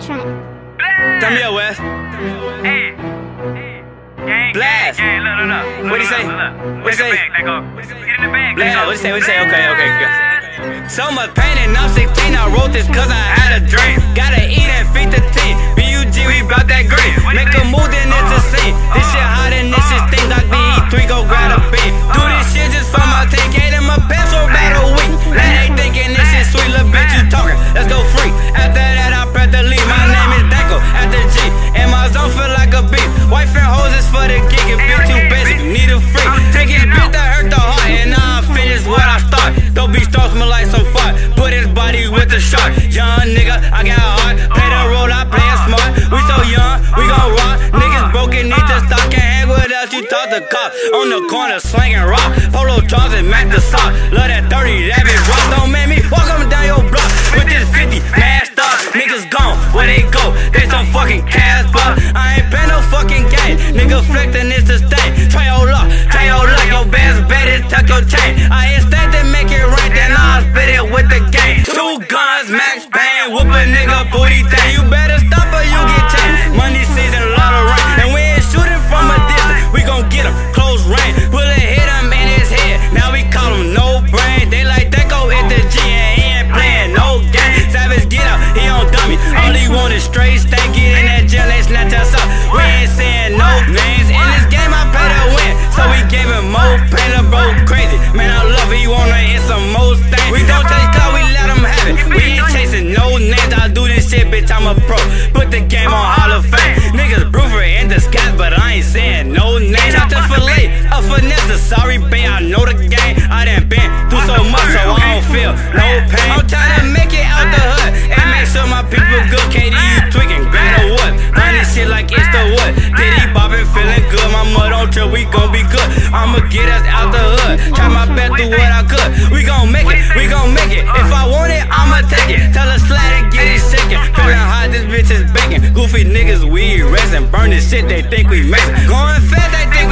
track. Turn me up, Wes. Hey. Gang, Blast. What'd he say? What'd he say? Blast. What'd he say? What'd he say? Okay, okay, good. So much pain and I'm 16. I wrote this cause I had a dream. Gotta eat and feed the talk the cop. On the corner, slanging rock. Polo drums and match the sock. Love that dirty, bitch rock. Don't make me walk up and down your block with this 50 masked up. Niggas gone, where they go? They some fucking cash, but I ain't been no fucking game. Nigga flexing is the stain. Try your luck, try your luck. Your best bet is tuck your chain. Bitch. I'm a pro. Put the game on Hall of Fame. Niggas Broofer in the sky, but I ain't saying no names. Out the fillet, a finesse. Sorry, babe, I know the game. I done been through so much, so I don't feel no pain. I'm trying to make it out the hood and make sure my people good. KD, you tweaking, grab a wood. Run shit like it's the wood. Diddy bopping, feeling good. My mud on chill, we gon' be good. I'ma get us out the hood. Try my best do what I could. We gon' make it, we gon' make it. Goofy niggas, we racing. Burn this shit, they think we racing. Going fast, they think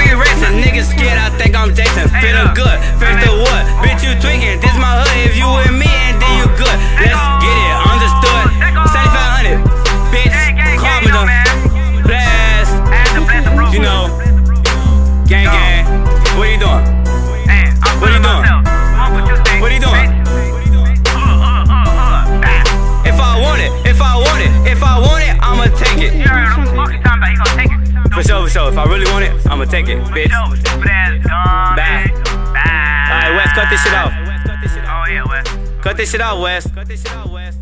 Sure, for sure. If I really want it, I'ma take it, bitch. Bye. Alright, Wes, cut this shit off. Oh yeah, Wes. Cut this shit out, Wes. Cut this shit out, Wes.